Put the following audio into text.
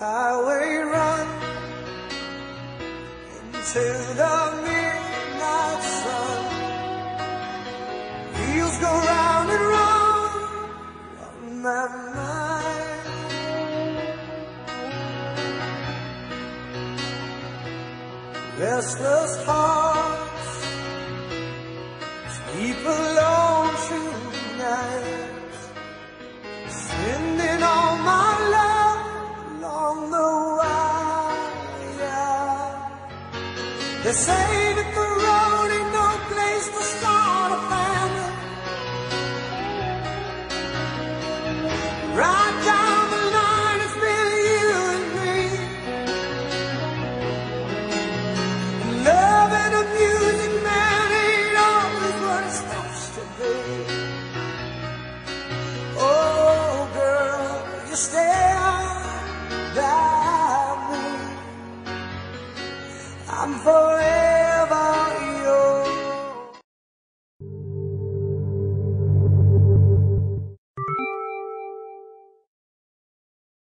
Highway run into the midnight sun. Wheels go round and round on my mind. Restless heart. to save it I'm forever.